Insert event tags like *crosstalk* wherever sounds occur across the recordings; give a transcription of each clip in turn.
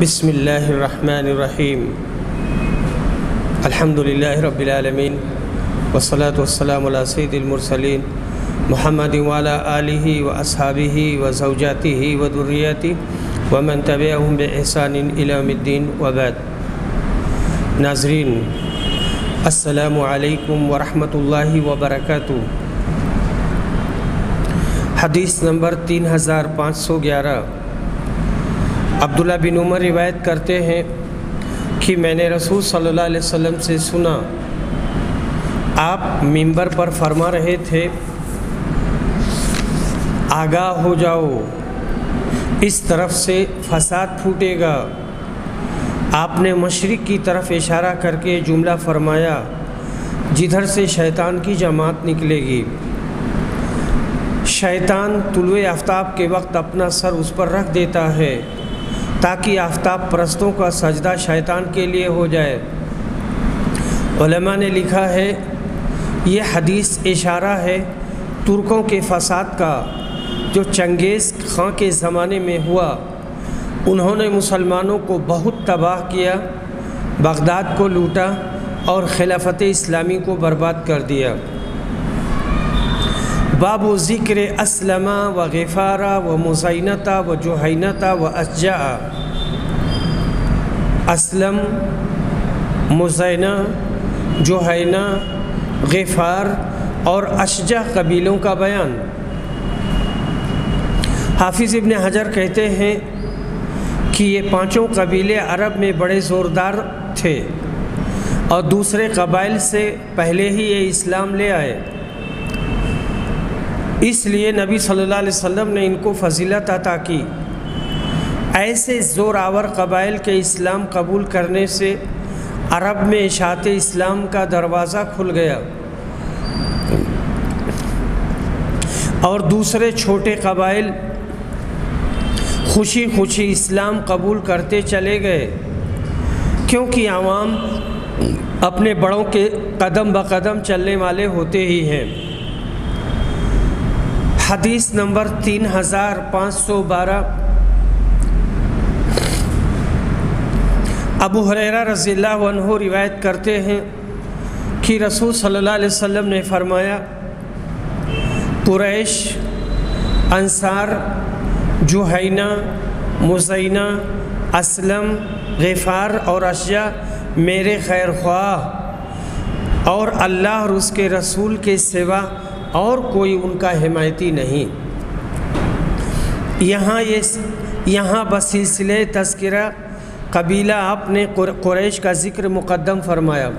बसमीम अल्हम्दुलिल्लाह रब्बिल आलमीन वस्सलातु वस्सलामु अला सय्यिदिल मुरसलीन मुहम्मद वाला आलिहि व अस्हाबिहि व ज़ौजातिहि व दुर्रियति व मन तबिअहुम बिइहसान इला व नाज़रीन अस्सलामु अलैकुम व रहमतुल्लाहि व बरकातुहू हदीस नंबर तीन हज़ार पाँच सौ ग्यारह अब्दुल्ला बिन उमर रिवायत करते हैं कि मैंने रसूल सल्लल्लाहु अलैहि वसल्लम से सुना, आप मिंबर पर फरमा रहे थे आगाह हो जाओ, इस तरफ़ से फसाद फूटेगा। आपने मशरक़ की तरफ़ इशारा करके जुमला फरमाया, जिधर से शैतान की जमात निकलेगी। शैतान तुलु आफ्ताब के वक्त अपना सर उस पर रख देता है। ताकि आफ्ताब परस्तों का सजदा शैतान के लिए हो जाए। ने लिखा है ये हदीस इशारा है तुर्कों के फसाद का, जो चंगेज़ खां के ज़माने में हुआ। उन्होंने मुसलमानों को बहुत तबाह किया, बगदाद को लूटा और खिलाफत इस्लामी को बर्बाद कर दिया। बाबू ज़िक्र असलमा व गफ़ारा व मुसैनता व जोहैनता व अज्जा असलम मुजैना जोहैना गफ़ार और अशजा कबीलों का बयान हाफिज़ इब्न हजर कहते हैं कि ये पाँचों कबीले अरब में बड़े ज़ोरदार थे और दूसरे कबाइल से पहले ही ये इस्लाम ले आए इसलिए नबी सल्लल्लाहु अलैहि वसल्लम ने इनको फजीलत अता की। ऐसे ज़ोरावर कबाइल के इस्लाम कबूल करने से अरब में इशात इस्लाम का दरवाज़ा खुल गया और दूसरे छोटे कबाइल खुशी खुशी इस्लाम कबूल करते चले गए, क्योंकि आवाम अपने बड़ों के कदम ब कदम चलने वाले होते ही हैं। हदीस नंबर तीन हज़ार पाँच सौ बारह। अबू हुरैरा रज़ील्ला वन्हो रिवायत करते हैं कि रसूल सल्लल्लाहु अलैहि वसल्लम ने फरमाया, कुरैश, अंसार, जुहैना, मुजैना, असलम, गफ़ार और अशिया मेरे खैर ख्वाह और अल्लाह और उसके रसूल के सिवा और कोई उनका हिमायती नहीं। यहाँ ये यहाँ बसिलसिले तस्करा कबीला आपने कुरैश का ज़िक्र मुक़दम फरमाया।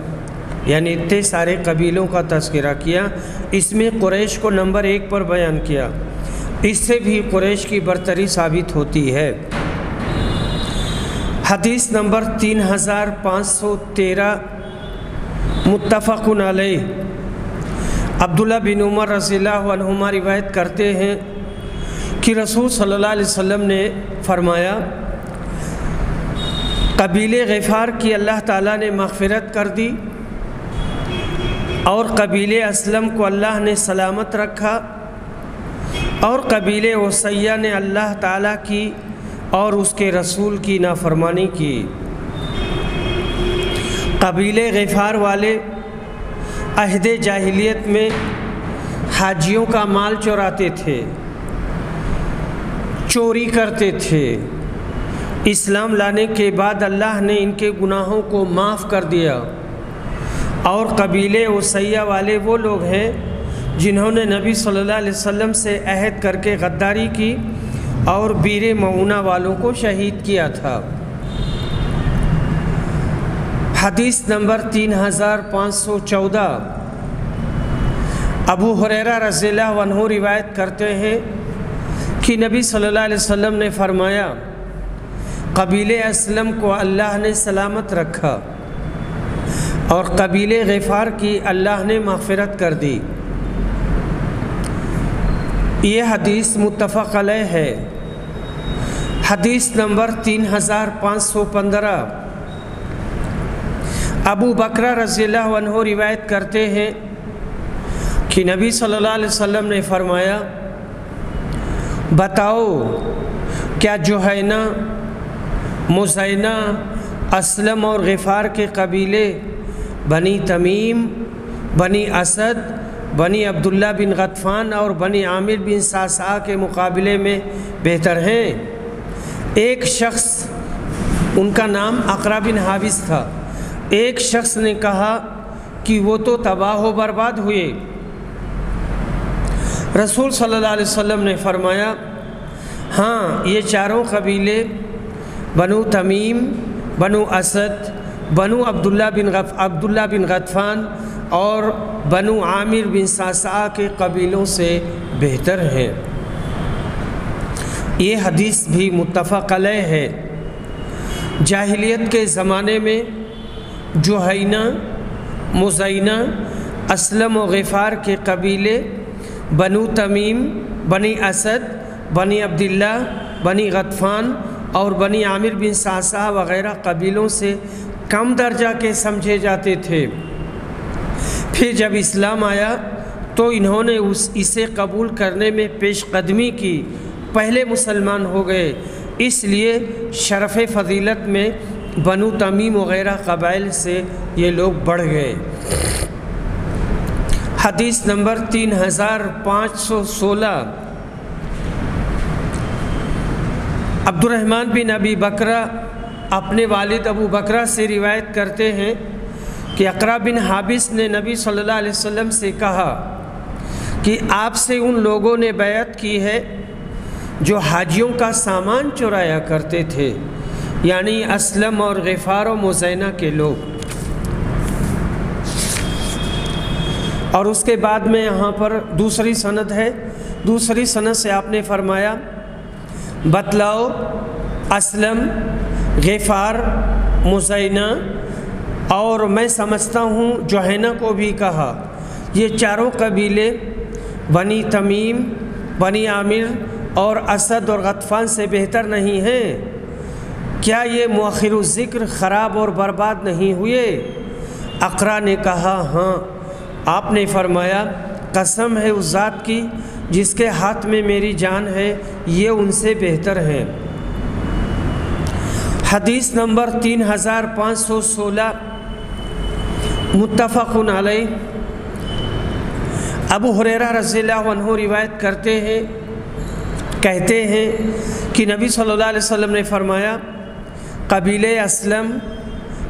यानी इतने सारे कबीलों का तस्करा किया। इसमें कुरैश को नंबर एक पर बयान किया। इससे भी कुरैश की बरतरी साबित होती है। हदीस नंबर तीन हज़ार पाँच सौ तेरह मुतफ़न अब्दुल्ला बिन उमर रज़ील्लाहुमा रिवायत करते हैं कि रसूल सल्लल्लाहु अलैहि वसल्लम ने फरमाया, कबीले गफ़ार की अल्लाह ताला ने मग़फ़रत कर दी और कबीले असलम को अल्लाह ने सलामत रखा और कबीले वसैया ने अल्लाह ताला की और उसके रसूल की नाफरमानी की। कबीले गफ़ार वाले अहद जाहिलियत में हाजियों का माल चुराते थे, चोरी करते थे। इस्लाम लाने के बाद अल्लाह ने इनके गुनाहों को माफ़ कर दिया। और कबीले वसैया वाले वो लोग हैं जिन्होंने नबी सल्लल्लाहु अलैहि वसल्लम से अहद करके गद्दारी की और बीर मऊना वालों को शहीद किया था। हदीस नंबर तीन हज़ार पाँच सौ चौदह। अबू हुरैरा रज़ील्ला वन्हु रिवायत करते हैं कि नबी सल्लल्लाहु अलैहि वसल्लम ने फरमाया, कबीले असलम को अल्लाह ने सलामत रखा और कबीले गफ़ार की अल्लाह ने मफ़रत कर दी। ये हदीस मुतफ़ है। हदीस नंबर तीन हज़ार पाँच सौ पंद्रह। अबू बकरा रज़ील्ला रिवायत करते हैं कि नबी सल्लल्लाहु अलैहि वसल्लम ने फरमाया, बताओ, क्या जो है ना मुजैना असलम और गफ़ार के कबीले बनी तमीम, बनी असद, बनी अब्दुल्ला बिन गतफ़ान और बनी आमिर बिन सासा के मुकाबले में बेहतर हैं? एक शख्स, उनका नाम अकरा बिन हाविस था। एक शख्स ने कहा कि वो तो तबाह बर्बाद हुए। रसूल सल्लल्लाहु अलैहि वसल्लम ने फरमाया हाँ ये चारों कबीले, बनु तमीम, बनु असद, बनु अब्दुल्ला बिन अब्दुल्ला बिन गतफ़ान और बनु आमिर बिन सासा के कबीलों से बेहतर हैं। ये हदीस भी मुतफ़ है। जाहिलियत के ज़माने में जुहैना, मुजैना, असलम व गफ़ार के कबीले बनु तमीम, बनी असद, बनी अब्दुल्ला बनी गतफ़ान और बनी आमिर बिन सासा वग़ैरह कबीलों से कम दर्जा के समझे जाते थे। फिर जब इस्लाम आया तो इन्होंने उस, इसे कबूल करने में पेशकदमी की। पहले मुसलमान हो गए, इसलिए शरफ़ फ़जीलत में बनु तमीम वग़ैरह कबाइल से ये लोग बढ़ गए। हदीस नंबर तीन हज़ार पाँच सौ सोलह। अब्दुलरहमान बिन अबी बकरा अपने वालिद अबू बकरा से रिवायत करते हैं कि अकरा बिन हाबिस ने नबी सल्लल्लाहु अलैहि वसल्लम से कहा कि आपसे उन लोगों ने बैत की है जो हाजियों का सामान चुराया करते थे। यानी असलम और गफ़ार मुजैना के लोग। और उसके बाद में यहाँ पर दूसरी सनद है। दूसरी सनद से आपने फरमाया, बतलाओ, असलम, गफ़ार, मुजैना, और मैं समझता हूँ जोहैना को भी कहा, ये चारों कबीले, बनी तमीम, बनी आमिर और असद और गतफ़ान से बेहतर नहीं हैं। क्या ये मौखर ज़िक्र ख़राब और बर्बाद नहीं हुए? अकरा ने कहा हाँ। आपने फरमाया, कसम है उस ज़ात की जिसके हाथ में मेरी जान है, ये उनसे बेहतर है। हदीस नंबर तीन हज़ार पाँच सौ सोलह मुतफ़न अलई अबू हुरेरा रज़ील्ला रिवायत करते हैं, कहते हैं कि नबी सल्लल्लाहु अलैहि वसल्लम ने फरमाया कबीले असलम,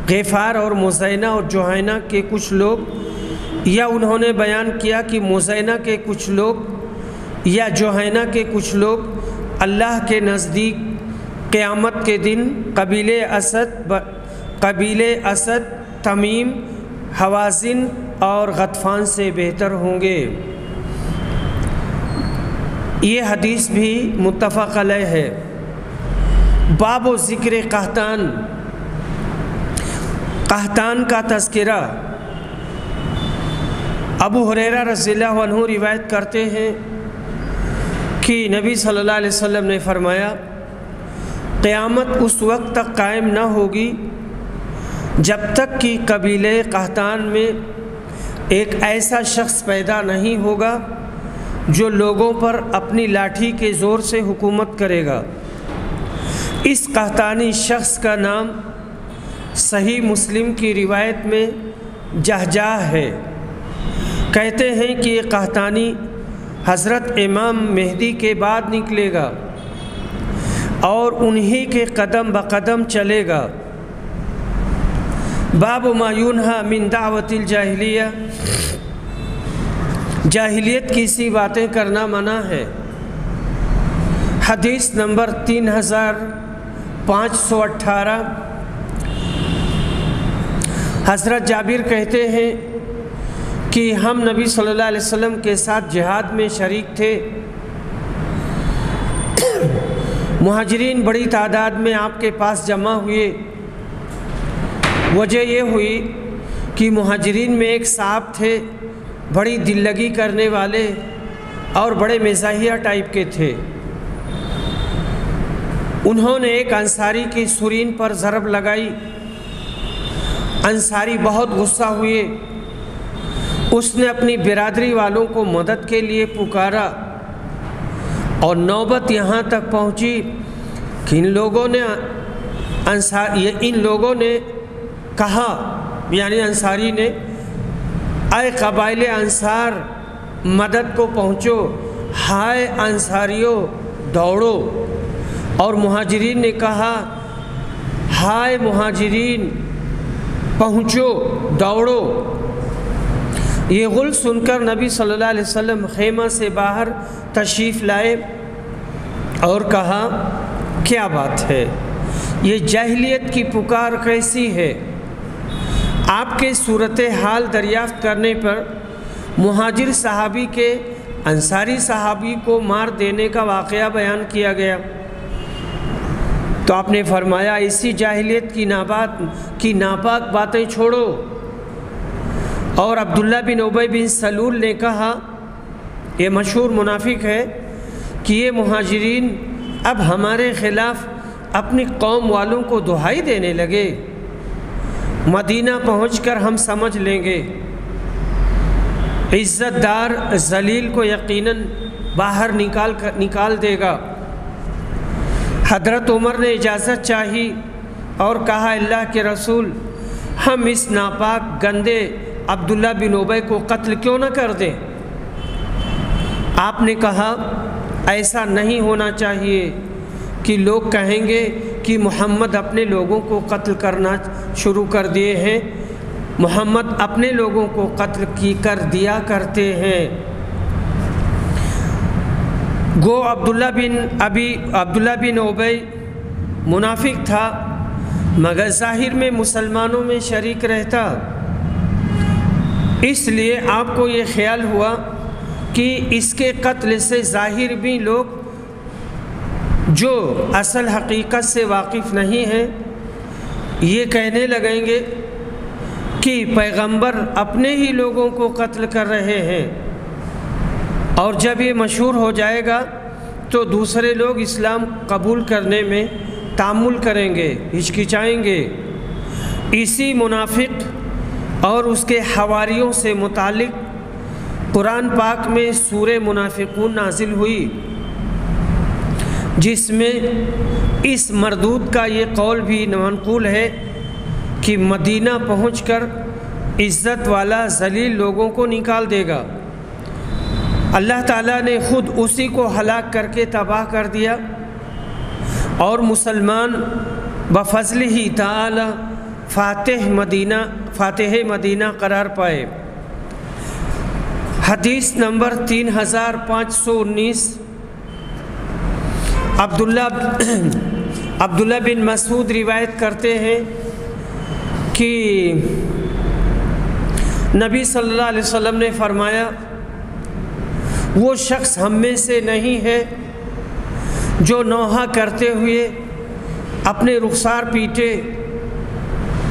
गफ़ार और मुजैना और जोहैना के कुछ लोग, या उन्होंने बयान किया कि मुजैना के कुछ लोग, या जोहैना के कुछ लोग अल्लाह के नज़दीक क़यामत के दिन कबीले असद कबीले असद, तमीम, हवाजिन और गतफ़ान से बेहतर होंगे। ये हदीस भी मुतफ़ है। बाब ज़िक्र कहतान। कहतान का तस्करा। अबू हुरैरा अन्हु रिवायत करते हैं कि नबी सल्लल्लाहु अलैहि वसल्लम ने फरमाया, क़यामत उस वक्त तक कायम न होगी जब तक कि कबीले कहतान में एक ऐसा शख्स पैदा नहीं होगा जो लोगों पर अपनी लाठी के ज़ोर से हुकूमत करेगा। इस कहतानी शख्स का नाम सही मुस्लिम की रिवायत में जहजा है। कहते हैं कि ये कहतानी हज़रत इमाम मेहदी के बाद निकलेगा और उन्हीं के कदम ब कदम चलेगा। बाब मायून मिन दावतिल जाहिलिया। जाहिलियत की सी बातें करना मना है। हदीस नंबर तीन हज़ार पाँच सौ अट्ठारह हज़रत जाबिर कहते हैं कि हम नबी सल्लल्लाहु अलैहि वसल्लम के साथ जिहाद में शरीक थे। महाजरीन बड़ी तादाद में आपके पास जमा हुए। वजह यह हुई कि महाजरीन में एक साहब थे, बड़ी दिल लगी करने वाले और बड़े मिजाहिया टाइप के थे। उन्होंने एक अंसारी की सुरीन पर ज़रब लगाई। अंसारी बहुत गुस्सा हुए। उसने अपनी बिरादरी वालों को मदद के लिए पुकारा और नौबत यहाँ तक पहुँची कि इन लोगों ने अंसार इन लोगों ने कहा, यानी अंसारी ने, आए कबाइल अंसार, मदद को पहुँचो। हाय अंसारियों, दौड़ो। और महाजरीन ने कहा, हाय मुहाजिरीन, पहुँचो, दौड़ो। ये गुल सुनकर नबी सल्लल्लाहु अलैहि वसल्लम खेमा से बाहर तशरीफ़ लाए और कहा, क्या बात है? ये जहलीत की पुकार कैसी है? आपके सूरत हाल दरियाफ़्त करने पर महाजिर सहाबी के अंसारी सहाबी को मार देने का वाक़ बयान किया गया। तो आपने फरमाया, इसी जाहिलियत की नाबात की नापाक बातें छोड़ो। और अब्दुल्ला बिन उबई बिन सलूल ने कहा, ये मशहूर मुनाफिक है कि ये महाजरीन अब हमारे ख़िलाफ़ अपनी कौम वालों को दुहाई देने लगे। मदीना पहुंचकर हम समझ लेंगे। इज़्ज़तदार जलील को यकीनन बाहर निकाल कर निकाल देगा। हज़रत उमर ने इजाज़त चाही और कहा, अल्लाह के रसूल, हम इस नापाक गंदे अब्दुल्ला बिन उबई को कत्ल क्यों न कर दें? आपने कहा, ऐसा नहीं होना चाहिए कि लोग कहेंगे कि मोहम्मद अपने लोगों को कत्ल करना शुरू कर दिए हैं, मोहम्मद अपने लोगों को कत्ल की कर दिया करते हैं। गो अब्दुल्ला बिन अभी अब्दुल्ला बिन ओबई मुनाफिक था, मगर ज़ाहिर में मुसलमानों में शरीक रहता। इसलिए आपको ये ख्याल हुआ कि इसके कत्ल से ज़ाहिर भी लोग, जो असल हकीकत से वाकिफ़ नहीं हैं, ये कहने लगेंगे कि पैगंबर अपने ही लोगों को कत्ल कर रहे हैं। और जब ये मशहूर हो जाएगा तो दूसरे लोग इस्लाम कबूल करने में तामुल करेंगे, हिचकिचाएँगे। इसी मुनाफिक और उसके हवारियों से मुतालिक कुरान पाक में सूर मुनाफिकून नाजिल हुई, जिसमें इस मरदूद का ये कौल भी मनकूल है कि मदीना पहुंचकर इज़्ज़त वाला जलील लोगों को निकाल देगा। अल्लाह ताला ने ख़ुद उसी को हलाक करके तबाह कर दिया। और मुसलमान, बफजल ही ताला फ़ातह मदीना फ़ातह मदीना करार पाए। हदीस नंबर तीन हज़ार पाँच सौ उन्नीस। अब्दुल्ला *clears throat* अब्दुल्ला बिन मसूद रिवायत करते हैं कि नबी सल्लल्लाहु अलैहि वसल्लम ने फरमाया वो शख्स हम में से नहीं है जो नौहा करते हुए अपने रुखसार पीटे,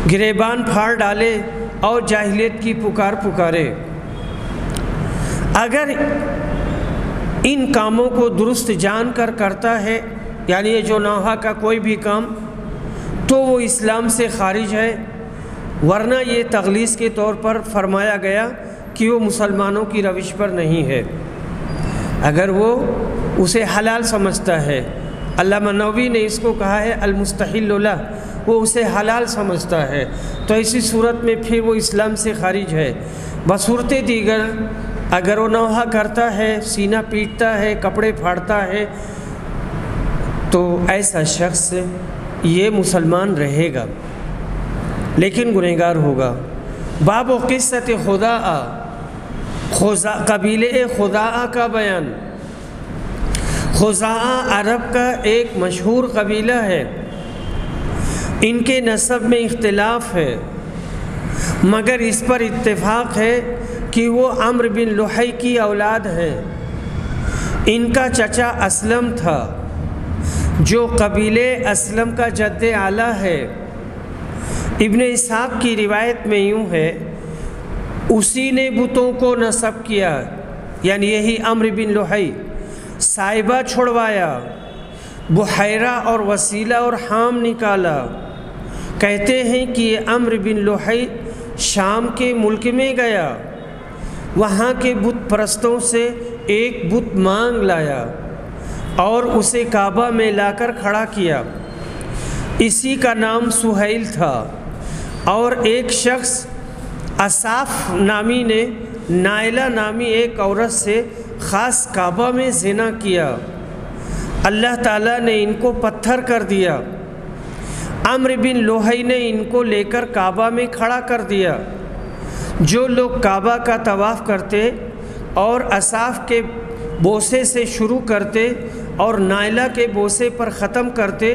गिरेबान फाड़ डाले और जाहिलियत की पुकार पुकारे। अगर इन कामों को दुरुस्त जान कर करता है, यानी ये जो नौहा का कोई भी काम तो वो इस्लाम से खारिज है। वरना ये तगलीस के तौर पर फरमाया गया कि वो मुसलमानों की रविश पर नहीं है। अगर वो उसे हलाल समझता है। अल्लाह नबी ने इसको कहा है अलमुस्तहिल्ला वो उसे हलाल समझता है। तो ऐसी सूरत में फिर वो इस्लाम से खारिज है। बसूरत दीगर, अगर वो नौहा करता है, सीना पीटता है, कपड़े फाड़ता है तो ऐसा शख्स ये मुसलमान रहेगा, लेकिन गुनहगार होगा। बाब क़िस्त खुदा खुजा कबीले खुदा का बयान। खुजा अरब का एक मशहूर कबीला है। इनके नसब में इख्तलाफ है। मगर इस पर इत्तेफाक है कि वो अम्र बिन लोहई की औलाद है। इनका चचा असलम था, जो कबीले असलम का जद आला है। इब्ने इसाक की रिवायत में यूँ है उसी ने बुतों को नसब किया, यानी यही अम्र बिन लोहई साइबा छोड़वाया, बुहैरा और वसीला और हाम निकाला। कहते हैं कि ये अम्र बिन लोहई शाम के मुल्क में गया। वहाँ के बुत परस्तों से एक बुत मांग लाया और उसे काबा में लाकर खड़ा किया। इसी का नाम सुहैल था और एक शख्स असाफ नामी ने नायला नामी एक औरत से ख़ास काबा में जिना किया। अल्लाह ताला ने इनको पत्थर कर दिया। अम्र बिन लोहई ने इनको लेकर काबा में खड़ा कर दिया। जो लोग काबा का तवाफ़ करते और असाफ के बोसे से शुरू करते और नायला के बोसे पर ख़त्म करते,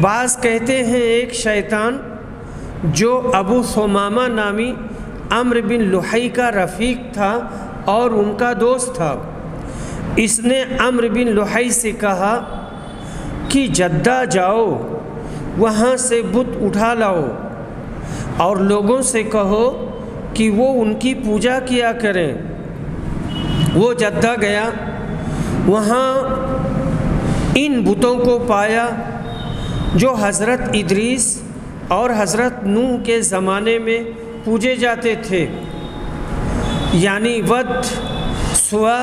बाज़ कहते हैं, एक शैतान जो अबू सोमामा नामी अम्र बिन लुहई का रफ़ीक था और उनका दोस्त था। इसने अम्र बिन लुहई से कहा कि जद्दा जाओ, वहाँ से बुत उठा लाओ और लोगों से कहो कि वो उनकी पूजा किया करें। वो जद्दा गया, वहाँ इन बुतों को पाया जो हज़रत इदरीस और हज़रत नूह के ज़माने में पूजे जाते थे। यानी वद सुआ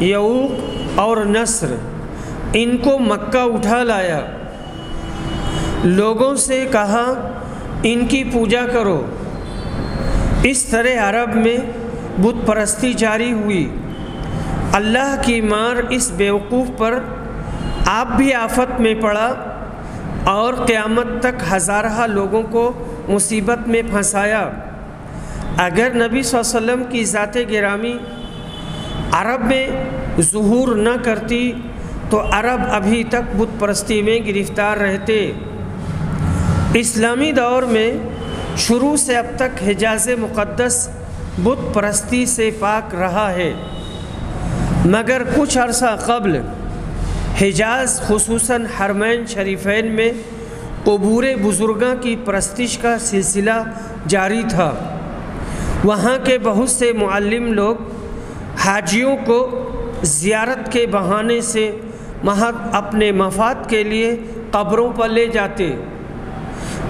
यऊक और नस्र। इनको मक्का उठा लाया। लोगों से कहा, इनकी पूजा करो। इस तरह अरब में बुत परस्ती जारी हुई। अल्लाह की मार इस बेवकूफ़ पर आप भी आफत में पड़ा और क़यामत तक हज़ारहा लोगों को मुसीबत में फंसाया। अगर नबी वसल्लम की ज़ात गिरामी अरब में ज़हूर न करती तो अरब अभी तक बुत परस्ती में गिरफ़्तार रहते। इस्लामी दौर में शुरू से अब तक हिजाज मुक़दस बुत परस्ती से पाक रहा है। मगर कुछ अरसा कबल हिजाज खसूस हरमैन शरीफैन में कबूर बुज़ुर्गा की परस्तिश का सिलसिला जारी था। वहाँ के बहुत से मालम लोग हाजियों को ज़ियारत के बहाने से वहाँ अपने मफाद के लिए कब्रों पर ले जाते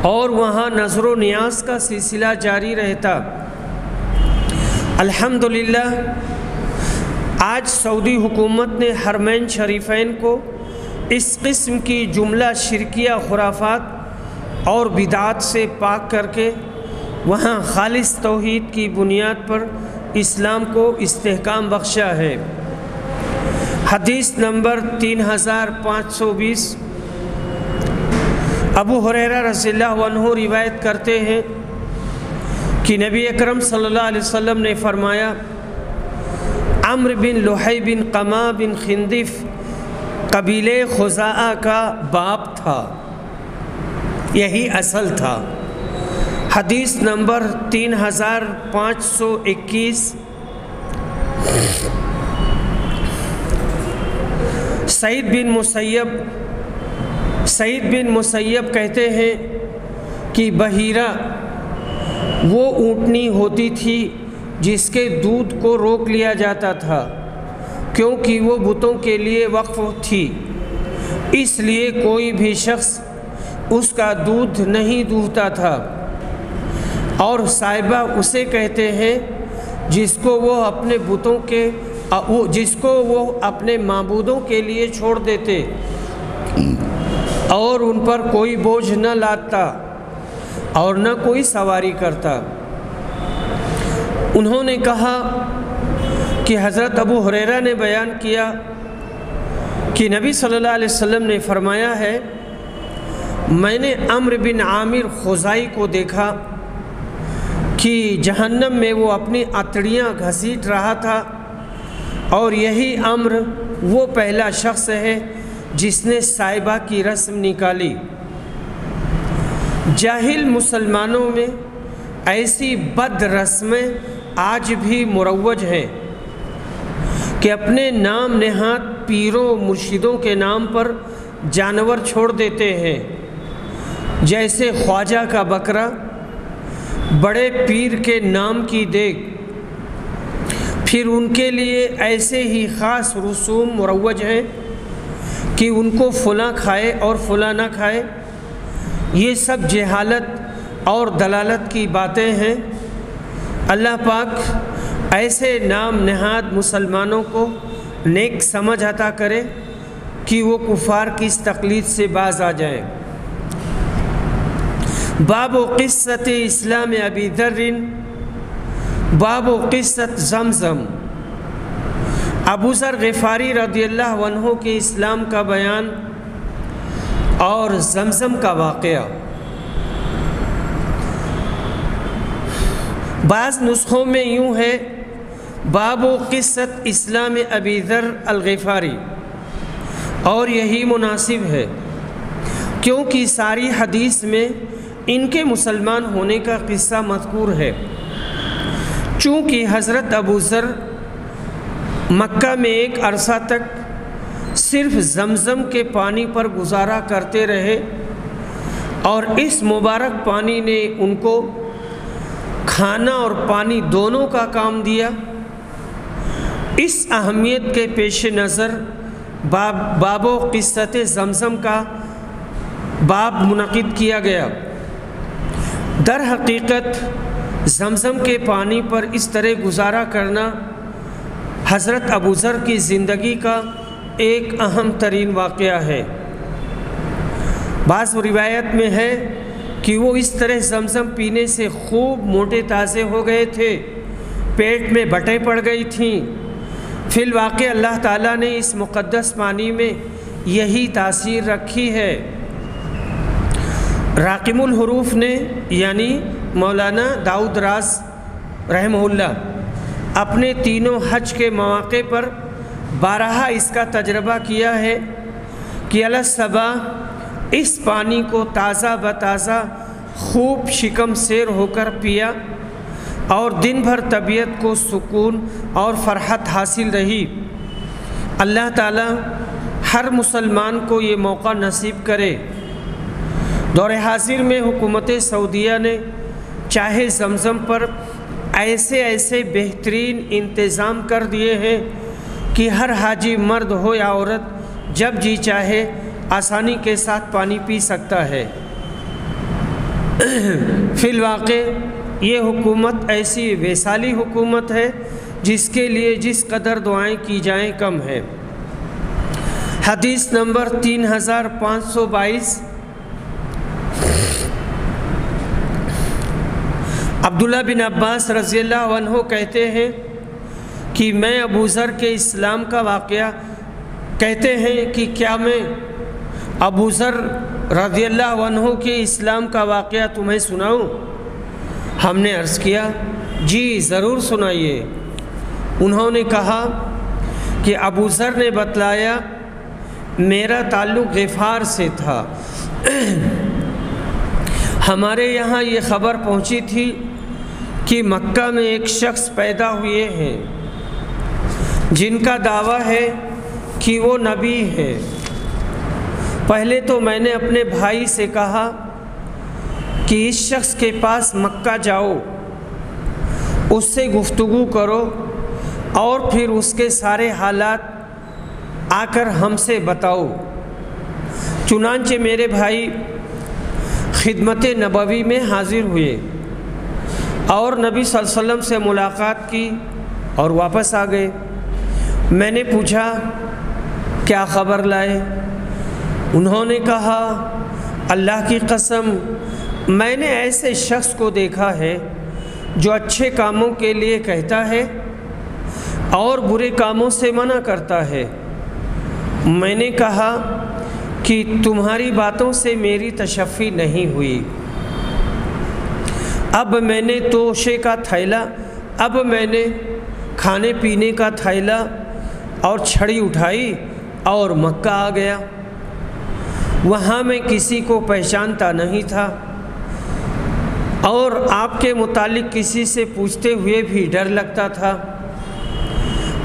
और वहाँ नज़र न्याज का सिलसिला जारी रहता। अल्हम्दुलिल्लाह, आज सऊदी हुकूमत ने हरमैन शरीफैन को इस किस्म की जुमला शिरकिया, खुराफात और बिदात से पाक करके वहाँ खालिस तोहीद की बुनियाद पर इस्लाम को इस्तेकाम बख्शा है। हदीस नंबर तीन हज़ार पाँच सौ बीस। अबू हुरैरा अन्हु रिवायत करते हैं कि नबी अकरम सल्लल्लाहु अलैहि वसल्लम ने फरमाया, अम्र बिन लोहई बिन कमा बिन खिंदिफ कबीले खुजा का बाप था। यही असल था। हदीस नंबर तीन हज़ार पाँच सौ इक्कीस। Saeed bin Musayyib Saeed bin Musayyib कहते हैं कि बहीरा वो ऊँटनी होती थी जिसके दूध को रोक लिया जाता था। क्योंकि वो बुतों के लिए वक्फ थी। इसलिए कोई भी शख्स उसका दूध नहीं दूहता था। और साहिबा उसे कहते हैं, जिसको वो अपने बुतों के वो जिसको वो अपने माबूदों के लिए छोड़ देते और उन पर कोई बोझ न लादता और न कोई सवारी करता। उन्होंने कहा कि हज़रत अबू हुरैरा ने बयान किया कि नबी सल्लल्लाहु अलैहि वसल्लम ने फरमाया है, मैंने अम्र बिन आमिर खुजाई को देखा कि जहन्नम में वो अपनी अतड़ियाँ घसीट रहा था और यही अम्र वो पहला शख्स है जिसने साहिबा की रस्म निकाली। जाहिल मुसलमानों में ऐसी बद रस्में आज भी मुरवज हैं। कि अपने नाम नहात पीरों, मुर्शिदों के नाम पर जानवर छोड़ देते हैं। जैसे ख्वाजा का बकरा, बड़े पीर के नाम की देख फिर उनके लिए ऐसे ही ख़ास रसूम मुरवज हैं कि उनको फुला खाए और फुला ना खाए। ये सब जहालत और दलालत की बातें हैं। अल्लाह पाक ऐसे नाम नहाद मुसलमानों को नेक समझ अता करे कि वो कुफार की इस तकलीद से बाज आ जाए। बाब क़िस्सत इस्लाम अबी दर्रिन, बाब क़िस्सत जमज़म। अबू ज़र गफ़ारी रदी अल्लाह के इस्लाम का बयान और जमज़म का वाक़ बाज़ नुस्खों में यूँ है बाब क़िस्सत इस्लाम अबी ज़र अलगफ़ारी। और यही मुनासिब है, क्योंकि सारी हदीस में इनके मुसलमान होने का किस्सा मजकूर है। चूँकि हज़रत अबू ज़र मक्का में एक अरसा तक सिर्फ़ जमज़म के पानी पर गुजारा करते रहे, और इस मुबारक पानी ने उनको खाना और पानी दोनों का काम दिया। इस अहमियत के पेश नज़र बाब, बाबो क़िस्सत जमज़म का बाब मुनद किया गया। दर हकीकत, जमज़म के पानी पर इस तरह गुजारा करना हज़रत अबूज़र की ज़िंदगी का एक अहम तरीन वाक़ है। बाज़ रिवायत में है कि वो इस तरह जमज़म पीने से खूब मोटे ताज़े हो गए थे, पेट में बटें पड़ गई थीं। फिल वाक़ अल्लाह ताला ने इस मुक़दस पानी में यही तासीर रखी है। राकिमुल हरूफ ने, यानी मौलाना दाऊद रास रहमहुल्ला अपने तीनों हज के मौक़े पर बारहा इसका तजर्बा किया है कि सबा इस पानी को ताज़ा ब ताज़ा खूब शिकम शेर होकर पिया। और दिन भर तबीयत को सुकून और फरहत हासिल रही। अल्लाह ताला हर मुसलमान को ये मौका नसीब करे। दौर हाजिर में हुकूमत सऊदिया ने चाहे जमज़म पर ऐसे ऐसे बेहतरीन इंतज़ाम कर दिए हैं कि हर हाजी मर्द हो या औरत जब जी चाहे आसानी के साथ पानी पी सकता है। *clears throat* फिलवाक़ ये हुकूमत ऐसी वैसाली हुकूमत है जिसके लिए जिस कदर दुआएँ की जाएँ कम है। हदीस नंबर तीन हज़ार पाँच सौ बाईस। अब्दुल्ला बिन अब्बास रज़ी अल्लाह कहते हैं कि मैं अबू ज़र के इस्लाम का वाक़ कहते हैं कि क्या मैं अबू ज़र रज़ी के इस्लाम का वाक़ तुम्हें सुनाऊं? हमने अर्ज़ किया, जी, ज़रूर सुनाइए। उन्होंने कहा कि अबू ज़र ने बतलाया, मेरा ताल्लुक़ गफ़ार से था। हमारे यहाँ ये ख़बर पहुँची थी कि मक्का में एक शख्स पैदा हुए हैं, जिनका दावा है कि वो नबी है। पहले तो मैंने अपने भाई से कहा कि इस शख्स के पास मक्का जाओ, उससे गुफ्तगु करो और फिर उसके सारे हालात आकर हमसे बताओ। चुनानचे मेरे भाई खिदमत नबवी में हाजिर हुए और नबी वसल्लम से मुलाकात की और वापस आ गए। मैंने पूछा, क्या ख़बर लाए? उन्होंने कहा, अल्लाह की कसम मैंने ऐसे शख्स को देखा है जो अच्छे कामों के लिए कहता है और बुरे कामों से मना करता है। मैंने कहा कि तुम्हारी बातों से मेरी तशफ़ी नहीं हुई। अब मैंने तोशे का थैला, अब मैंने खाने पीने का थैला और छड़ी उठाई और मक्का आ गया। वहाँ मैं किसी को पहचानता नहीं था। और आपके मुतालिक किसी से पूछते हुए भी डर लगता था।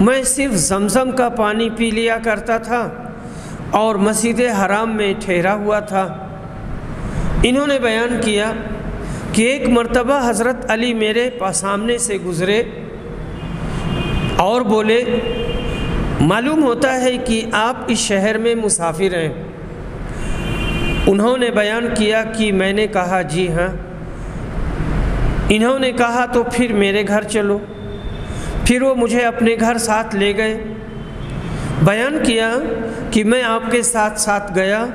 मैं सिर्फ़ जमज़म का पानी पी लिया करता था और मस्जिद हराम में ठहरा हुआ था। इन्होंने बयान किया कि एक मर्तबा हज़रत अली मेरे सामने से गुज़रे और बोले, मालूम होता है कि आप इस शहर में मुसाफिर हैं। उन्होंने बयान किया कि मैंने कहा, जी हाँ। इन्होंने कहा तो फिर मेरे घर चलो। फिर वो मुझे अपने घर साथ ले गए। बयान किया कि मैं आपके साथ साथ गया।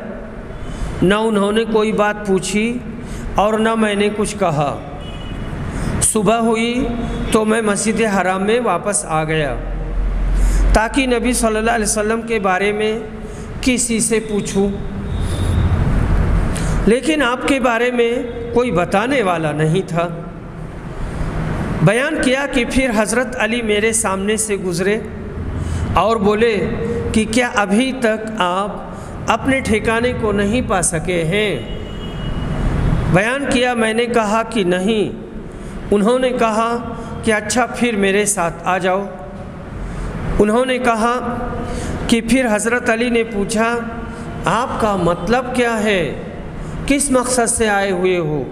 न उन्होंने कोई बात पूछी और न मैंने कुछ कहा। सुबह हुई तो मैं मस्जिद हराम में वापस आ गया। ताकि नबी सल्लल्लाहु अलैहि वसल्लम के बारे में किसी से पूछूँ। लेकिन आपके बारे में कोई बताने वाला नहीं था। बयान किया कि फिर हज़रत अली मेरे सामने से गुज़रे और बोले कि क्या अभी तक आप अपने ठिकाने को नहीं पा सके हैं? बयान किया मैंने कहा कि नहीं। उन्होंने कहा कि अच्छा फिर मेरे साथ आ जाओ। उन्होंने कहा कि फिर हज़रत अली ने पूछा, आपका मतलब क्या है? किस मकसद से आए हुए हो?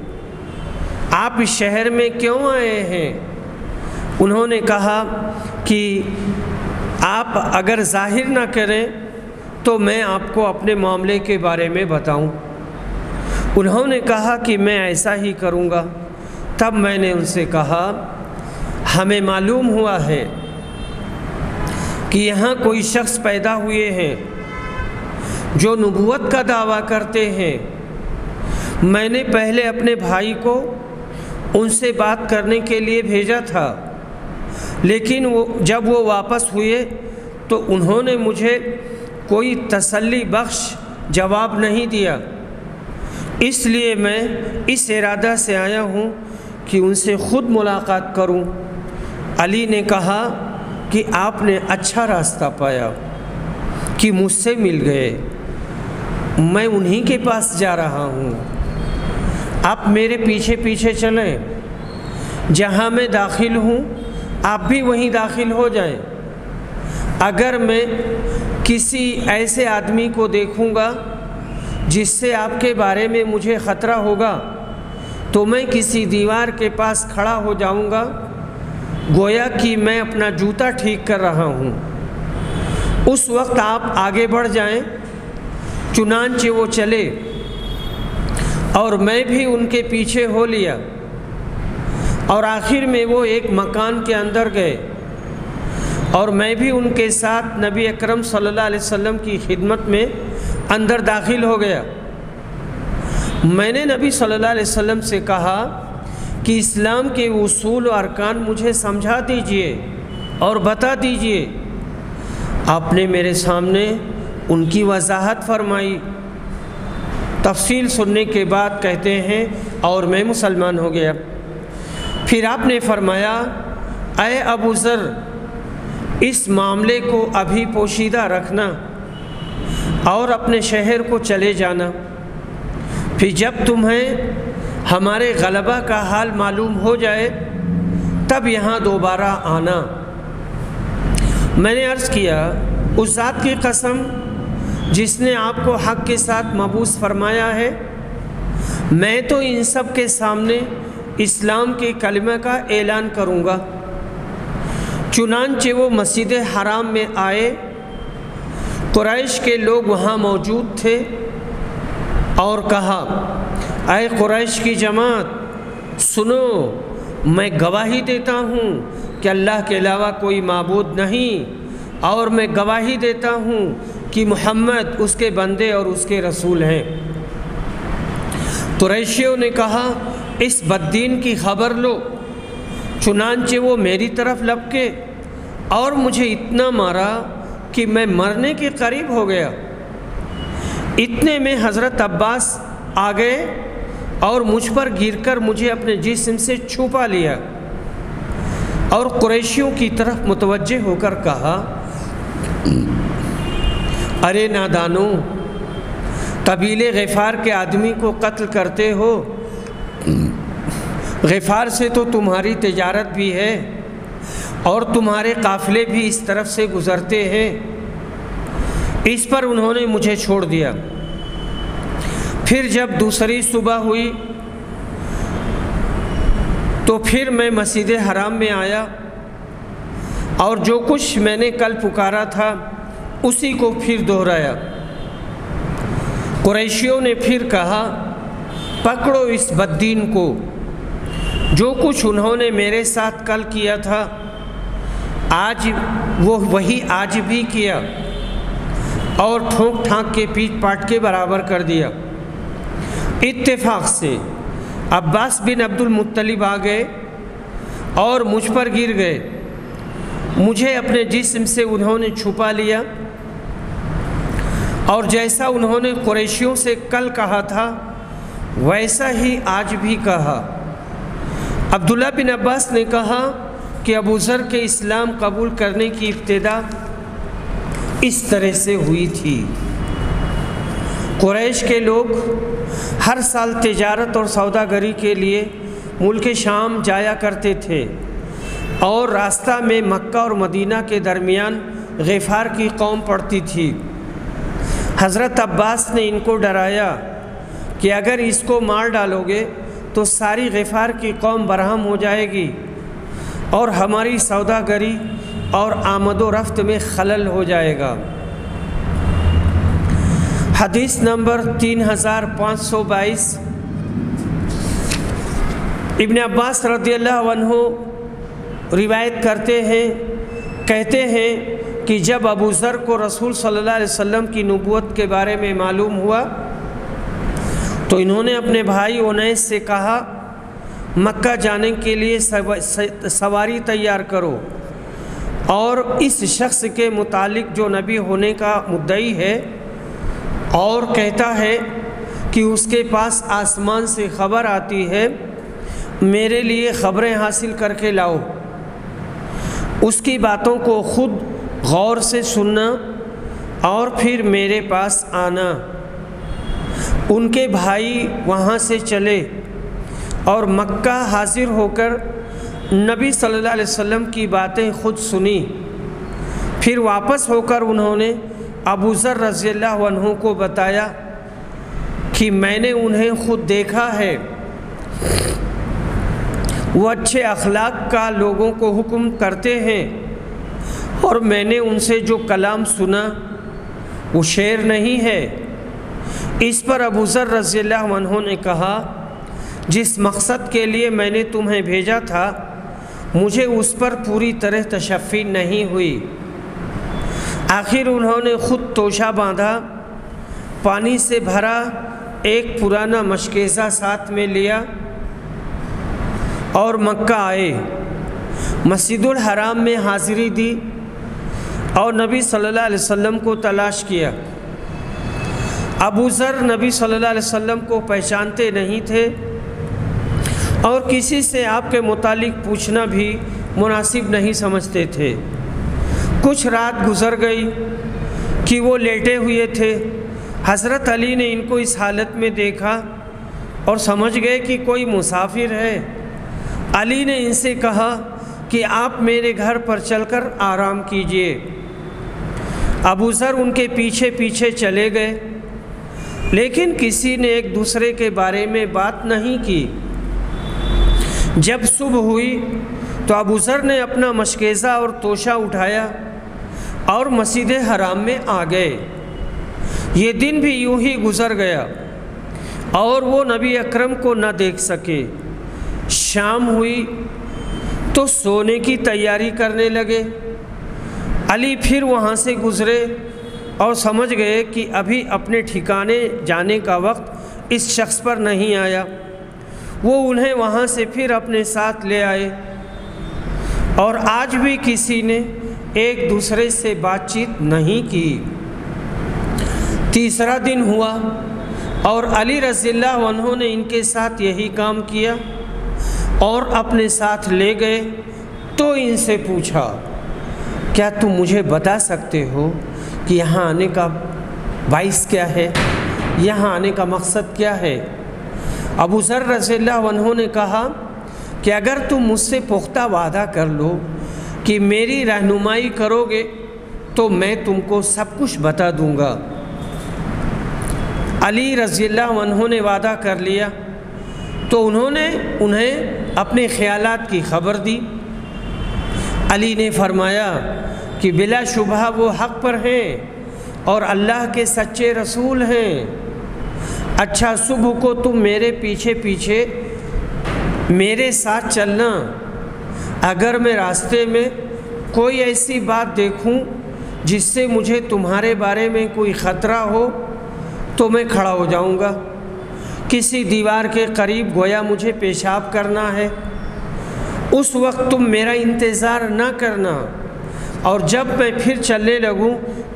आप इस शहर में क्यों आए हैं उन्होंने कहा कि आप अगर ज़ाहिर ना करें तो मैं आपको अपने मामले के बारे में बताऊँ। उन्होंने कहा कि मैं ऐसा ही करूँगा। तब मैंने उनसे कहा, हमें मालूम हुआ है कि यहाँ कोई शख्स पैदा हुए हैं, जो नबूवत का दावा करते हैं मैंने पहले अपने भाई को उनसे बात करने के लिए भेजा था। लेकिन वो, जब वो वापस हुए तो उन्होंने मुझे कोई तसल्ली बख्श जवाब नहीं दिया। इसलिए मैं इस इरादा से आया हूँ कि उनसे ख़ुद मुलाकात करूँ। अली ने कहा कि आपने अच्छा रास्ता पाया, कि मुझसे मिल गए। मैं उन्हीं के पास जा रहा हूँ। आप मेरे पीछे पीछे चलें। जहाँ मैं दाखिल हूँ आप भी वहीं दाखिल हो जाएँ। अगर मैं किसी ऐसे आदमी को देखूँगा जिससे आपके बारे में मुझे ख़तरा होगा तो मैं किसी दीवार के पास खड़ा हो जाऊँगा गोया कि मैं अपना जूता ठीक कर रहा हूँ। उस वक्त आप आगे बढ़ जाएँ, चुनानचे वो चले। और मैं भी उनके पीछे हो लिया। और आखिर में वो एक मकान के अंदर गए। और मैं भी उनके साथ नबी अकरम सल्लल्लाहु अलैहि वसल्लम की खिदमत में अंदर दाखिल हो गया। मैंने नबी सल्लल्लाहु अलैहि वसल्लम से कहा कि इस्लाम के उसूल और अरकान मुझे समझा दीजिए और बता दीजिए। आपने मेरे सामने उनकी वजाहत फरमाई। तफसील सुनने के बाद कहते हैं, और मैं मुसलमान हो गया। फिर आपने फरमाया अय अबू ज़र, इस मामले को अभी पोशीदा रखना और अपने शहर को चले जाना। फिर जब तुम्हें हमारे गलबा का हाल मालूम हो जाए, तब यहाँ दोबारा आना। मैंने अर्ज़ किया, उस ज़ात की कसम जिसने आपको हक के साथ मबूस फरमाया है, मैं तो इन सब के सामने इस्लाम के कलमे का ऐलान करूँगा। चुनानचे वो मस्जिद हराम में आए, क्रैश के लोग वहाँ मौजूद थे और कहा आए कुरैश की जमात, सुनो, मैं गवाही देता हूँ कि अल्लाह के अलावा कोई मबूद नहीं, और मैं गवाही देता हूँ कि मोहम्मद उसके बंदे और उसके रसूल हैं। कुरैशियों ने कहा, इस बद्दीन की खबर लो चुनानचे वो मेरी तरफ़ लपके और मुझे इतना मारा कि मैं मरने के करीब हो गया। इतने में हज़रत अब्बास आ गए और मुझ पर गिरकर मुझे अपने जिस्म से छुपा लिया और कुरैशियों की तरफ़ मुतवजह होकर कहा अरे नादानो कबीले गफ़ार के आदमी को कत्ल करते हो। गफ़ार से तो तुम्हारी तजारत भी है, और तुम्हारे काफ़िले भी इस तरफ़ से गुज़रते हैं। इस पर उन्होंने मुझे छोड़ दिया। फिर जब दूसरी सुबह हुई तो फिर मैं मस्जिद हराम में आया, और जो कुछ मैंने कल पुकारा था उसी को फिर दोहराया। कुरैशियों ने फिर कहा, पकड़ो इस बद्दीन को। जो कुछ उन्होंने मेरे साथ कल किया था, आज वो वही आज भी किया और ठोंक ठाक के पीट पाट के बराबर कर दिया। इत्तेफाक से अब्बास बिन अब्दुल मुत्तलिब आ गए और मुझ पर गिर गए। मुझे अपने जिस्म से उन्होंने छुपा लिया और जैसा उन्होंने कुरैशियों से कल कहा था, वैसा ही आज भी कहा। अब्दुल्ला बिन अब्बास ने कहा कि अबू ज़र के इस्लाम कबूल करने की इब्तदा इस तरह से हुई थी। कुरैश के लोग हर साल तजारत और सौदागरी के लिए मुल्क शाम जाया करते थे और रास्ता में मक्का और मदीना के दरमियान गफ़ार की कौम पड़ती थी। हज़रत अब्बास ने इनको डराया कि अगर इसको मार डालोगे तो सारी गफ़ार की कौम बरहम हो जाएगी और हमारी सौदागरी और आमद रफ्त में खलल हो जाएगा। हदीस नंबर तीन हज़ार पाँच सौ बाईस। इबन अब्बास रदी अल्लाह रिवायत करते हैं, कहते हैं कि जब अबू ज़र को रसूल सल्लल्लाहु अलैहि वसल्लम की नबूत के बारे में मालूम हुआ तो इन्होंने अपने भाई उनैस से कहा, मक्का जाने के लिए सवारी तैयार करो। और इस शख्स के मुतालिक जो नबी होने का मुद्दई है, और कहता है कि उसके पास आसमान से ख़बर आती है, मेरे लिए ख़बरें हासिल करके लाओ। उसकी बातों को खुद गौर से सुनना और फिर मेरे पास आना। उनके भाई वहाँ से चले और मक्का हाजिर होकर नबी सल्लल्लाहु अलैहि वसल्लम की बातें खुद सुनी। फिर वापस होकर उन्होंने अबू ज़र रज़ी को बताया कि मैंने उन्हें खुद देखा है। वो अच्छे अखलाक का लोगों को हुक्म करते हैं। और मैंने उनसे जो कलाम सुना, वो शेर नहीं है। इस पर अबू ज़र रज़ी ने कहा, जिस मकसद के लिए मैंने तुम्हें भेजा था, मुझे उस पर पूरी तरह तशफ़ी नहीं हुई। आखिर उन्होंने ख़ुद तोशा बांधा, पानी से भरा एक पुराना मशकेज़ा साथ में लिया और मक्का आए। मस्जिदुल हराम में हाज़िरी दी। और नबी सल्लल्लाहु अलैहि वसल्लम को तलाश किया। अबू ज़र नबी सल्लल्लाहु अलैहि वसल्लम को पहचानते नहीं थे और किसी से आपके मुतालिक पूछना भी मुनासिब नहीं समझते थे। कुछ रात गुज़र गई कि वो लेटे हुए थे। हज़रत अली ने इनको इस हालत में देखा और समझ गए कि कोई मुसाफिर है। अली ने इनसे कहा कि आप मेरे घर पर चलकर आराम कीजिए। अबू ज़र उनके पीछे पीछे चले गए। लेकिन किसी ने एक दूसरे के बारे में बात नहीं की। जब सुबह हुई तो अबू ज़र ने अपना मशकेज़ा और तोशा उठाया और मस्जिद हराम में आ गए। ये दिन भी यूँ ही गुज़र गया और वो नबी अकरम को न देख सके। शाम हुई तो सोने की तैयारी करने लगे। अली फिर वहाँ से गुज़रे और समझ गए कि अभी अपने ठिकाने जाने का वक्त इस शख्स पर नहीं आया। वो उन्हें वहाँ से फिर अपने साथ ले आए और आज भी किसी ने एक दूसरे से बातचीत नहीं की। तीसरा दिन हुआ और अली रज़ील्ला उन्होंने इनके साथ यही काम किया और अपने साथ ले गए तो इनसे पूछा क्या तुम मुझे बता सकते हो कि यहाँ आने का बाइस क्या है? यहाँ आने का मकसद क्या है? अबू ज़र रज़ील्ला उन्होंने कहा, कि अगर तुम मुझसे पुख्ता वादा कर लो कि मेरी रहनुमाई करोगे तो मैं तुमको सब कुछ बता दूँगा। अली रज़ील्ला उन्होंने वादा कर लिया तो उन्होंने उन्हें अपने ख़यालात की खबर दी। अली ने फरमाया कि बिलाशुबह वो हक़ पर हैं और अल्लाह के सच्चे रसूल हैं। अच्छा सुबह को तुम मेरे पीछे पीछे मेरे साथ चलना। अगर मैं रास्ते में कोई ऐसी बात देखूँ जिससे मुझे तुम्हारे बारे में कोई ख़तरा हो तो मैं खड़ा हो जाऊँगा। किसी दीवार के करीब गोया मुझे पेशाब करना है। उस वक्त तुम मेरा इंतज़ार न करना। और जब मैं फिर चलने लगूं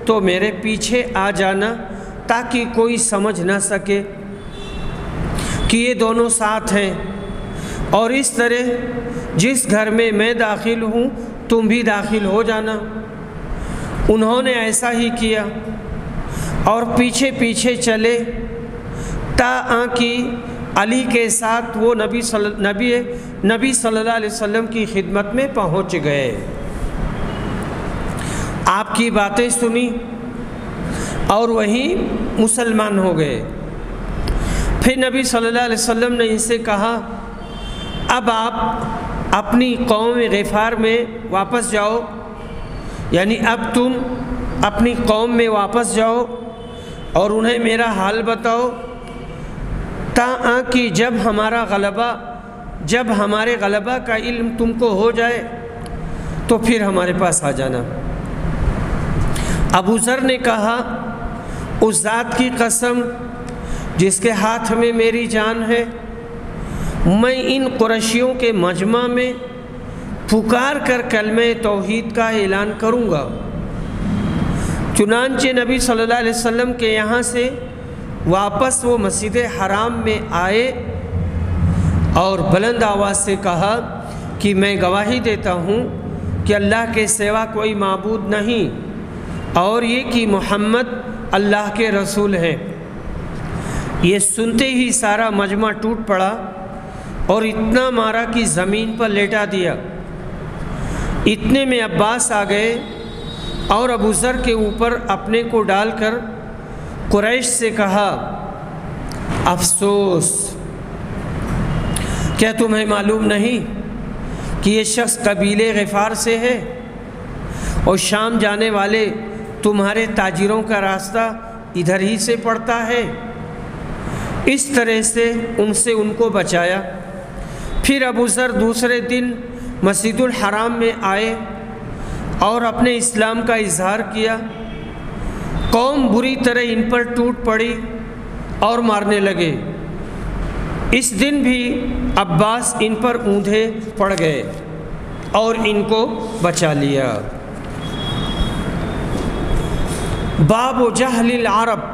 तो मेरे पीछे आ जाना, ताकि कोई समझ ना सके कि ये दोनों साथ हैं। और इस तरह, जिस घर में मैं दाखिल हूँ, तुम भी दाखिल हो जाना। उन्होंने ऐसा ही किया। और पीछे पीछे चले, ता कि अली के साथ वो नबी सल, नबी नबी सल्लल्लाहु अलैहि वसल्लम की खिदमत में पहुँच गए। आपकी बातें सुनी और वहीं मुसलमान हो गए। फिर नबी सल्लल्लाहु अलैहि वसल्लम ने इनसे कहा, अब आप अपनी कौम गफ़ार में वापस जाओ। यानी अब तुम अपनी कौम में वापस जाओ और उन्हें मेरा हाल बताओ। ता कि जब हमारा गलबा, जब हमारे गलबा का इल्म तुमको हो जाए तो फिर हमारे पास आ जाना। अबू ज़र ने कहा, उस ज़ात की कसम जिसके हाथ में मेरी जान है, मैं इन कुरशियों के मजमा में पुकार कर कलम तोहद का ऐलान करूँगा। चुनानचे नबी सल्लल्लाहु अलैहि वसल्लम के यहाँ से वापस वो मस्जिद हराम में आए और बुलंद आवाज़ से कहा कि मैं गवाही देता हूँ कि अल्लाह के सिवा कोई मबूद नहीं और ये कि मोहम्मद अल्लाह के रसूल हैं। ये सुनते ही सारा मजमा टूट पड़ा और इतना मारा कि ज़मीन पर लेटा दिया। इतने में अब्बास आ गए और अबू ज़र के ऊपर अपने को डालकर कुरैश से कहा, अफसोस, क्या तुम्हें मालूम नहीं कि ये शख्स कबीले गफ़ार से है? और शाम जाने वाले तुम्हारे ताजिरों का रास्ता इधर ही से पड़ता है। इस तरह से उनसे उनको बचाया। फिर अबू ज़र दूसरे दिन मस्जिदुल हराम में आए और अपने इस्लाम का इजहार किया। कौम बुरी तरह इन पर टूट पड़ी और मारने लगे। इस दिन भी अब्बास इन पर ऊँधे पड़ गए और इनको बचा लिया। बाब जहलिल अरब।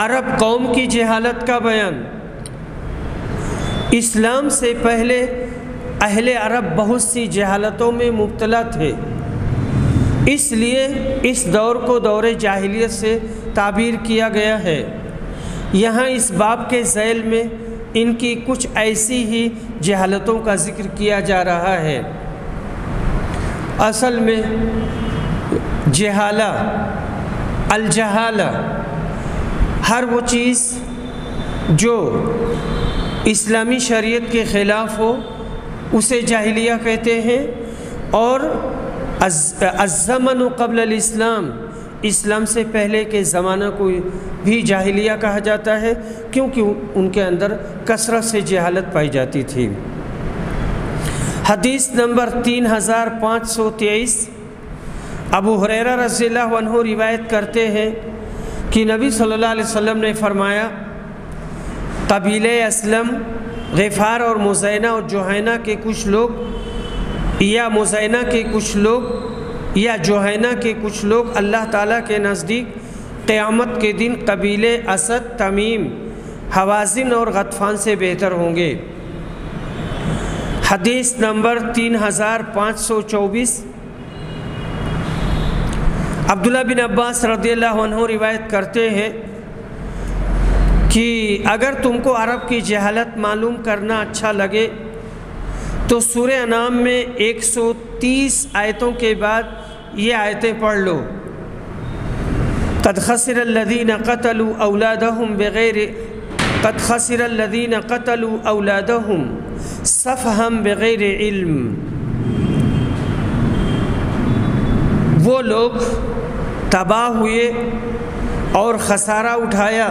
अरब कौम की जहालत का बयान। इस्लाम से पहले अहले अरब बहुत सी जहालतों में मुबतला थे। इसलिए इस दौर को दौर जाहिलियत से ताबीर किया गया है। यहाँ इस बाब के झैल में इनकी कुछ ऐसी ही जहालतों का ज़िक्र किया जा रहा है। असल में जहाला, अलजहाला, हर वो चीज़ जो इस्लामी शरीयत के ख़िलाफ़ हो, उसे जाहिलिया कहते हैं और अज़मन कबल इस्लाम इस्लाम से पहले के ज़माना को भी जाहिलिया कहा जाता है, क्योंकि उनके अंदर कसरत से जहालत पाई जाती थी। हदीस नंबर तीन हज़ार पाँच सौ तेईस। अबू हुरैरा वन्हु रिवायत करते हैं कि नबी सल्लल्लाहु अलैहि वसल्लम ने फरमाया कबीले असलम, गफ़ार और मुजैना और जोहैना के कुछ लोग या मुजैना के कुछ लोग, या जोहैना के कुछ लोग अल्लाह ताला के नज़दीक क़यामत के दिन कबीले असद, तमीम, हवाजिन और गतफ़ान से बेहतर होंगे। हदीस नंबर तीन हज़ार पाँच सौ चौबीस। अब्दुल्ला बिन अब्बास रदील्ला रिवायत करते हैं कि अगर तुमको अरब की जहालत मालूम करना अच्छा लगे तो सूर अनाम में 130 आयतों के बाद ये आयतें पढ़ लो। कद लदीन कतलु औलादहम बग़ैर, कद खसर लदीन कतलु औलादहम सफ़हम बग़ैर इल्म। वो लोग तबाह हुए और खसारा उठाया,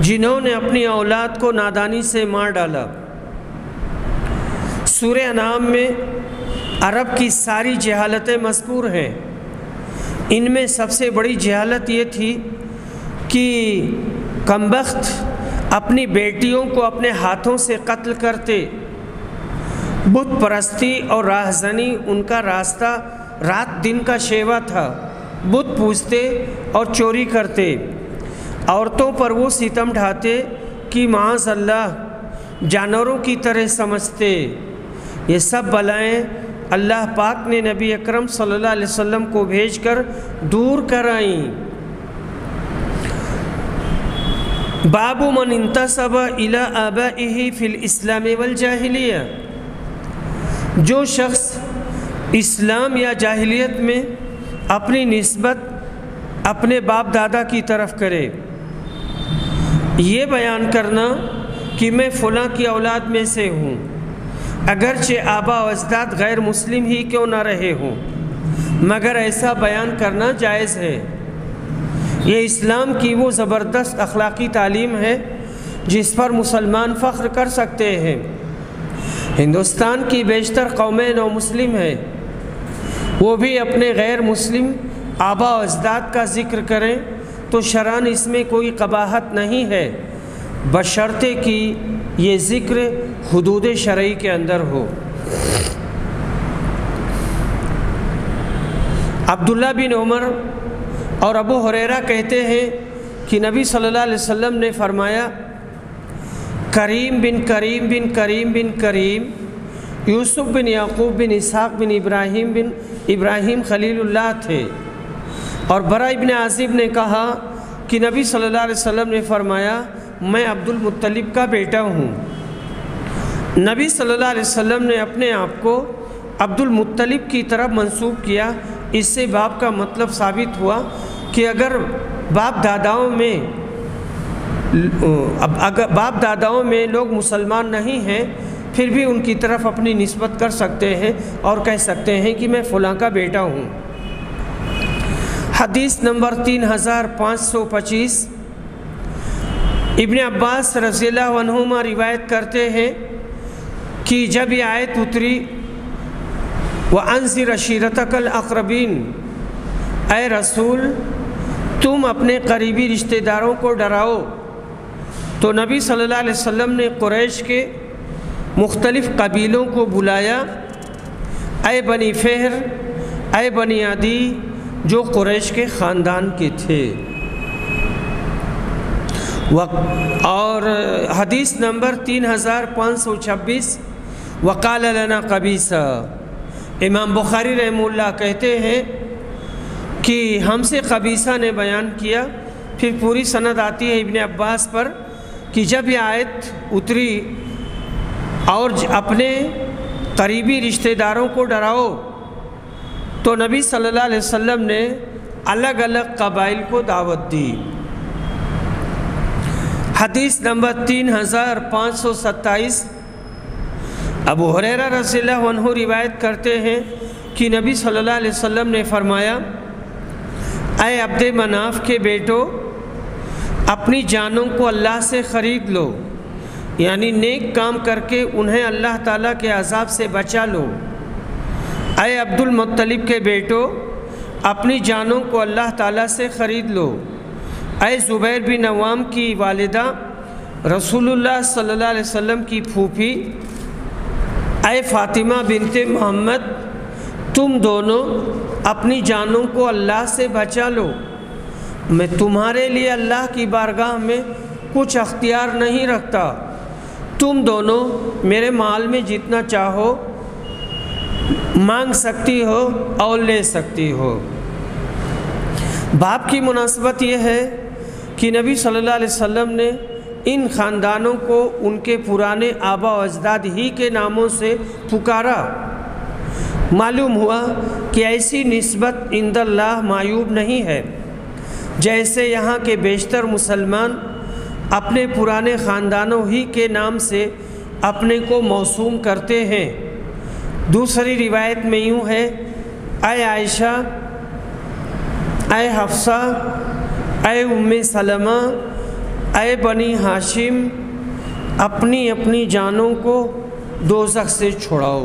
जिन्होंने अपनी औलाद को नादानी से मार डाला। सूर्य नाम में अरब की सारी जहालतें मजकूर हैं। इनमें सबसे बड़ी जहालत ये थी कि कमबख्त अपनी बेटियों को अपने हाथों से कत्ल करते। बुत परस्ती और राहजनी उनका रास्ता रात दिन का शेवा था। बुत पूजते और चोरी करते। औरतों पर वो सितम ढाते कि माँ जानवरों की तरह समझते। ये सब बलाएँ अल्लाह पाक ने नबी अकरम सल्लल्लाहु अलैहि वसल्लम को भेजकर दूर कराई। बाबू मन इंतसब इला आबा फ़िल इस्लाम वल जाहिलिया। जो शख्स इस्लाम या जाहिलियत में अपनी नस्बत अपने बाप दादा की तरफ़ करे, ये बयान करना कि मैं फ़लाँ की औलाद में से हूँ। अगरचे आबा अजदाद गैर मुस्लिम ही क्यों ना रहे हों? मगर ऐसा बयान करना जायज़ है। ये इस्लाम की वो ज़बरदस्त अखलाक़ी तालीम है, जिस पर मुसलमान फ़ख्र कर सकते हैं। हिंदुस्तान की बेशतर कौमें नौ मुस्लिम है। वो भी अपने गैर मुस्लिम आबा अजदाद का ज़िक्र करें तो शरान इसमें कोई कबाहत नहीं है। बशर्ते कि ये ज़िक्र हदूद शरई के अंदर हो। अब्दुल्ला बिन उमर और अबू हुरैरा कहते हैं कि नबी सल्लल्लाहु अलैहि वसल्लम ने फरमाया, करीम बिन करीम बिन करीम बिन करीम, यूसुफ बिन याकूब बिन इसहाक बिन इब्राहिम बिन इब्राहिम खलीलुल्लाह थे। और बरा इबन आसिब ने कहा कि नबी सल्लल्लाहु अलैहि वसल्लम ने फरमाया, मैं अब्दुल मुत्तलिब का बेटा हूँ। नबी सल्लल्लाहु अलैहि वसल्लम ने अपने आप को अब्दुल मुत्तलिब की तरफ़ मंसूब किया। इससे बाप का मतलब साबित हुआ कि अगर बाप दादाओं में, अब अगर बाप दादाओं में लोग मुसलमान नहीं हैं, फिर भी उनकी तरफ़ अपनी नस्बत कर सकते हैं और कह सकते हैं कि मैं फ़लाँ का बेटा हूँ। हदीस नंबर तीन हज़ार पाँच सौ पच्चीस। इबन अब्बास रज़ील्ला रिवायत करते हैं कि जब ये आयत उतरी, व अनसर अशीरतकल अकरबीन ए रसूल, तुम अपने करीबी रिश्तेदारों को डराओ। तो नबी सल्लल्लाहु अलैहि वसल्लम ने कुरैश के मुख्तलिफ़ कबीलों को बुलाया अय बनी फ़हर अय बनी आदि जो कुरैश के ख़ानदान के थे। और हदीस नंबर तीन हज़ार पाँच सौ छब्बीस वकाल लना कबीसा। इमाम बुखारी रहमुल्ला कहते हैं कि हमसे कबीसा ने बयान किया, फिर पूरी सनद आती है इबन अब्बास पर कि जब यह आयत उतरी, और अपने करीबी रिश्तेदारों को डराओ तो नबी सल्लल्लाहु अलैहि वसल्लम ने अलग अलग कबाइल को दावत दी। हदीस नंबर तीन हज़ार पाँच सौ सत्ताईस अबू हुरैरा रसील्ला वनहु रिवायत करते हैं कि नबी सल्लल्लाहु अलैहि वसल्लम ने फरमाया अय अब्द मनाफ के बेटो, अपनी जानों को अल्लाह से ख़रीद लो, यानी नेक काम करके उन्हें अल्लाह ताला के अजाब से बचा लो। अय अब्दुल मुत्तलिब के बेटो, अपनी जानों को अल्लाह ताला से ख़रीद लो। अय ज़ुबैर बिन नवाम की वालिदा, रसूलुल्लाह सल्लल्लाहु अलैहि वसल्लम की फूफी अय फ़ातिमा बिनते मोहम्मद, तुम दोनों अपनी जानों को अल्लाह से बचा लो। मैं तुम्हारे लिए अल्लाह की बारगाह में कुछ अख्तियार नहीं रखता। तुम दोनों मेरे माल में जितना चाहो, मांग सकती हो और ले सकती हो। बाप की मुनासबत यह है कि नबी सल्लल्लाहु अलैहि वसल्लम ने इन ख़ानदानों को उनके पुराने आबा अजदाद ही के नामों से पुकारा। मालूम हुआ कि ऐसी नस्बत इंदल्ला मायूब नहीं है, जैसे यहाँ के बेशतर मुसलमान अपने पुराने ख़ानदानों ही के नाम से अपने को मौसूम करते हैं। दूसरी रिवायत में यूँ है अय आयशा अय हफ्सा अय उम्म सलमा अय बनी हाशिम, अपनी अपनी जानों को दोजख से छुड़ाओ।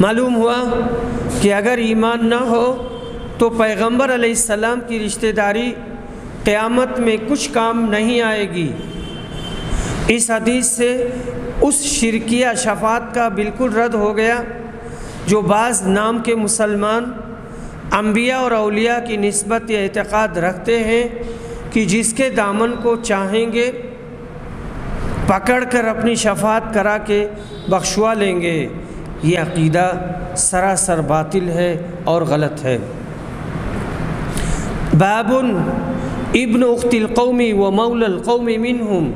मालूम हुआ कि अगर ईमान ना हो तो पैगंबर अलैहिस्सलाम की रिश्तेदारी क़यामत में कुछ काम नहीं आएगी। इस हदीस से उस शिरकिया शफात का बिल्कुल रद्द हो गया, जो बाज़ नाम के मुसलमान अम्बिया और अलिया की नस्बत या अतक़ाद रखते हैं। कि जिसके दामन को चाहेंगे पकड़ कर अपनी शफात करा के बख्शवा लेंगे। ये अकीदा सरासर बातिल है और गलत है। बाबुन इब्न उख्तिल कौमी व मौल कौमी मिनहुम।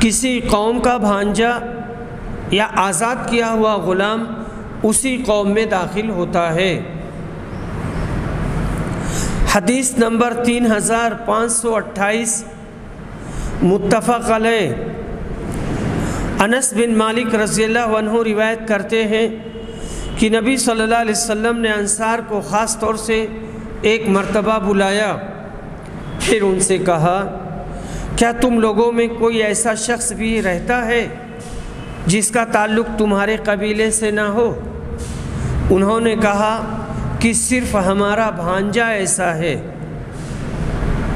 किसी कौम का भांजा या आज़ाद किया हुआ ग़ुलाम उसी कौम में दाखिल होता है। हदीस नंबर तीन हज़ार पाँच सौ अट्ठाईस मुतफ़ अनस बिन मालिक रज़ी वनहु रिवायत करते हैं कि नबी सल्लल्लाहु अलैहि वसल्लम ने अंसार को ख़ास तौर से एक मर्तबा बुलाया। फिर उनसे कहा, क्या तुम लोगों में कोई ऐसा शख्स भी रहता है जिसका ताल्लुक़ तुम्हारे कबीले से ना हो? उन्होंने कहा कि सिर्फ़ हमारा भांजा ऐसा है।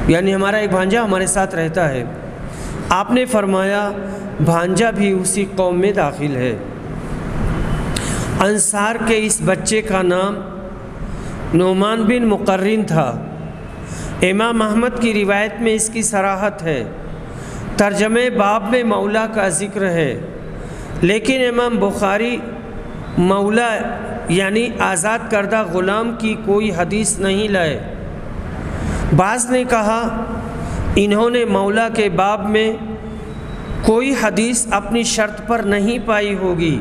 यानी हमारा एक भांजा हमारे साथ रहता है। आपने फरमाया, भांजा भी उसी कौम में दाखिल है। अंसार के इस बच्चे का नाम नोमान बिन मुकर्रिन था। इमाम अहमद की रिवायत में इसकी सराहत है। तर्जमे बाब में मौला का ज़िक्र है। लेकिन इमाम बुखारी मौला यानी आज़ाद करदा ग़ुलाम की कोई हदीस नहीं लाए। बाज़ ने कहा, इन्होंने मौला के बाब में कोई हदीस अपनी शर्त पर नहीं पाई होगी।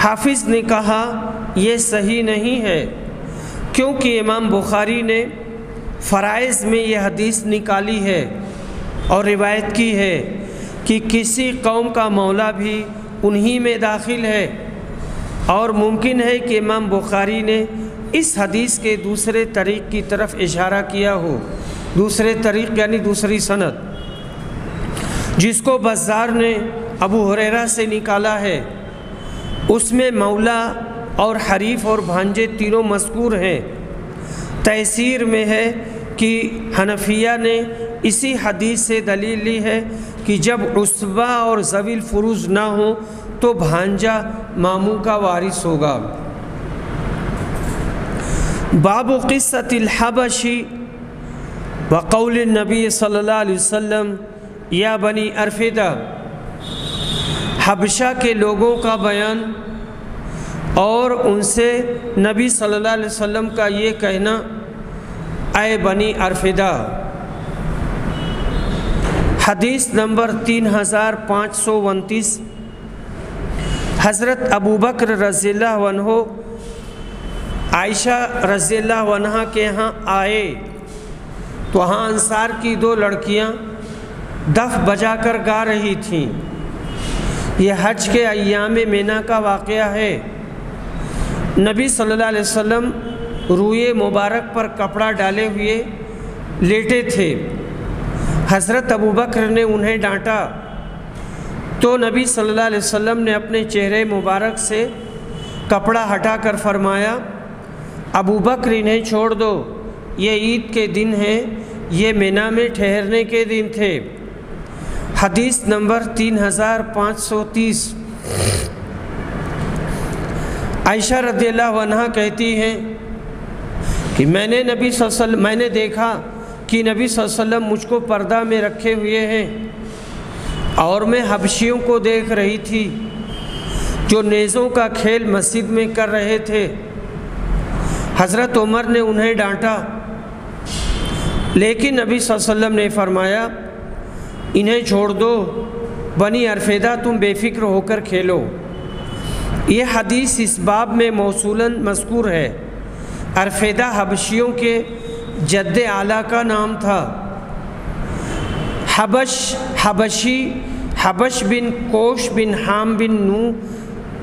हाफिज़ ने कहा यह सही नहीं है, क्योंकि इमाम बुखारी ने फ़राइज़ में यह हदीस निकाली है और रिवायत की है कि किसी कौम का मौला भी उन्हीं में दाखिल है। और मुमकिन है कि इमाम बुखारी ने इस हदीस के दूसरे तरीक़ की तरफ़ इशारा किया हो। दूसरे तरीक़, यानी दूसरी सनत जिसको बज़ार ने अबू हुरेरा से निकाला है। उसमें मौला और हरीफ और भांजे तीनों मस्कूर हैं। तहसीर में है कि हनफिया ने इसी हदीस से दलील ली है कि जब उसबा और जवील फरूज ना हो तो भांजा मामू का वारिस होगा। बाबू बाब क़िस्सतिलहबशी वक़ौल नबी सल्लल्लाहु अलैहि वसल्लम, या बनी अरफिदा, हबशा के लोगों का बयान और उनसे नबी सल्लल्लाहु अलैहि वसल्लम का ये कहना आए बनी अरफिदा, हदीस नंबर तीन हज़ार पाँच सौ उनतीस हज़रत अबू बकर रज़ील्ला वनहो आयशा रज़ील्ला के यहाँ आए। तो वहाँ अंसार की दो लड़कियाँ दफ बजाकर गा रही थीं। यह हज के अयाम मीना का वाक़ है। नबी सल्लल्लाहु अलैहि वसल्लम रुए मुबारक पर कपड़ा डाले हुए लेटे थे। हज़रत अबू बकर ने उन्हें डांटा तो नबी सल्लल्लाहु अलैहि वसल्लम ने अपने चेहरे मुबारक से कपड़ा हटाकर फरमाया, अबू बकर इन्हें छोड़ दो, ये ईद के दिन हैं, ये मीना में ठहरने के दिन थे। हदीस नंबर तीन हज़ार पाँच सौ तीस। आयशा रदील्ला वनहा कहती हैं कि मैंने नबी मैंने देखा कि नबी वसल्लम मुझको पर्दा में रखे हुए हैं। और मैं हबशियों को देख रही थी, जो नेज़ों का खेल मस्जिद में कर रहे थे। हज़रत उमर ने उन्हें डांटा। लेकिन नबी वसल्लम ने फरमाया, इन्हें छोड़ दो, बनी अरफेदा, तुम बेफिक्र होकर खेलो। ये हदीस इस बाब में मौसूलन मस्कूर है। अरफेदा हबशियों के जद्द आला का नाम था। हबश, हबशी, हबश बिन कोश बिन हाम बिन नू,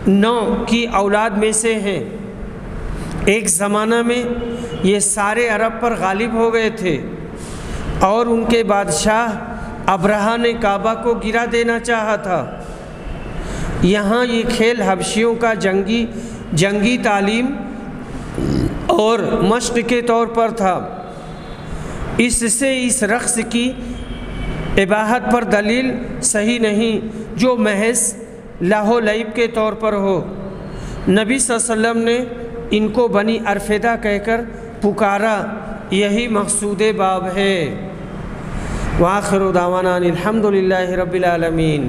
नौ की औलाद में से हैं। एक ज़माना में ये सारे अरब पर गालिब हो गए थे और उनके बादशाह अब्रहा ने काबा को गिरा देना चाहा था। यहाँ ये खेल हबशियों का जंगी जंगी तालीम और मश्क के तौर पर था। इससे इस रक़्स की इबाहत पर दलील सही नहीं, जो महज लाहो के तौर पर हो। नबी वसल्लम ने इनको बनी अरफेदा कहकर पुकारा, यही मकसूद बाब है। वाखिर दावाना अलहमदिल्ला रबालमीन